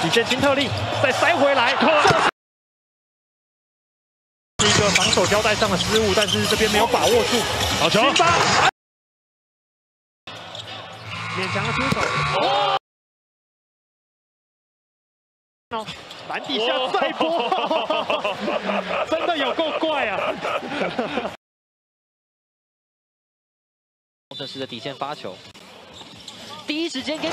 底线金特利再塞回来，是一个防守交代上的失误，但是这边没有把握住。好球！勉强的出手。哦，篮底下再波，真的有够怪啊！工程师的底线发球，第一时间给